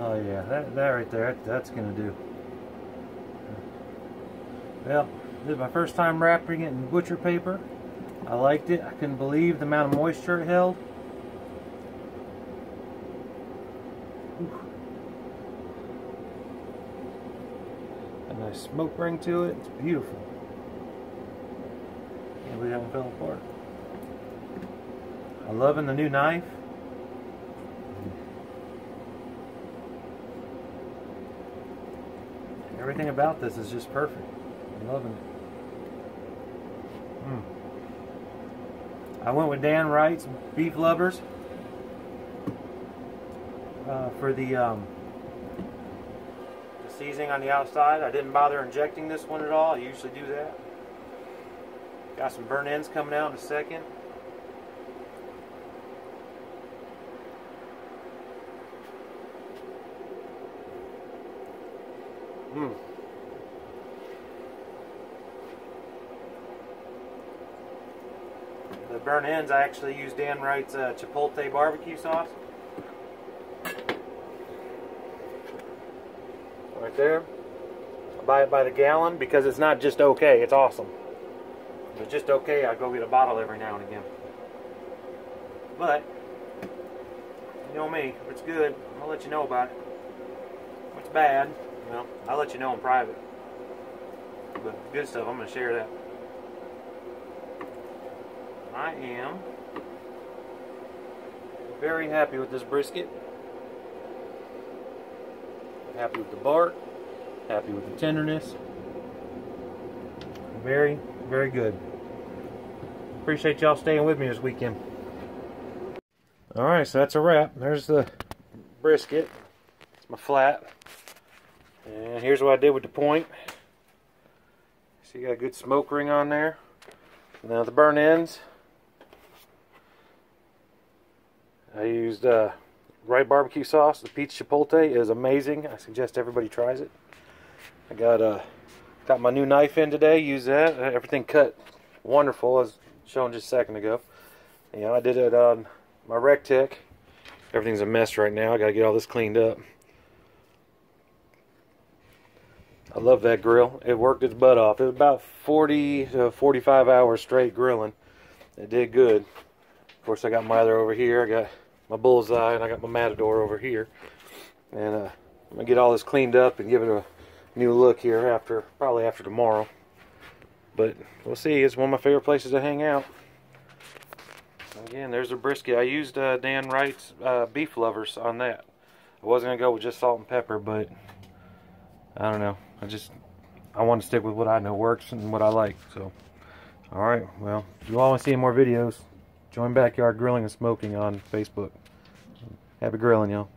Oh yeah, that, that right there, that's gonna do. Well, this is my first time wrapping it in butcher paper. I liked it. I couldn't believe the amount of moisture it held. A nice smoke ring to it. It's beautiful. Can't believe that fell apart. I'm loving the new knife. Everything about this is just perfect. I'm loving it. Mm. I went with Dan Wright's Beef Lovers uh, for the, um, the seasoning on the outside. I didn't bother injecting this one at all. I usually do that. Got some burn ends coming out in a second. Mm. The burn ends, I actually use Dan Wright's uh, Chipotle barbecue sauce. Right there. I buy it by the gallon because it's not just okay, it's awesome. If it's just okay, I go get a bottle every now and again. But, you know me, if it's good, I'll let you know about it. If it's bad, well, I'll let you know in private. But good stuff, I'm going to share that. I am very happy with this brisket. Happy with the bark. Happy with the tenderness. Very, very good. Appreciate y'all staying with me this weekend. Alright, so that's a wrap. There's the brisket. It's my flat. And here's what I did with the point. See, you got a good smoke ring on there. Now the burn ends. I used uh, Wright barbecue sauce. The peach chipotle is amazing. I suggest everybody tries it. I got uh, got my new knife in today. Use that. Everything cut wonderful as shown just a second ago. Know, I did it on my Rec Tec. Everything's a mess right now. I got to get all this cleaned up. I love that grill. It worked its butt off. It was about 40 to 45 hours straight grilling. It did good. Of course, I got my other over here. I got my bullseye and I got my matador over here. And uh, I'm gonna get all this cleaned up and give it a new look here after, probably after tomorrow. But we'll see. It's one of my favorite places to hang out. Again, there's a brisket. I used uh, Dan Wright's uh, beef lovers on that. I wasn't gonna go with just salt and pepper, but I don't know. I just I want to stick with what I know works and what I like. So, all right. Well, if you all want to see more videos, join Backyard Grilling and Smoking on Facebook. Happy grilling, y'all.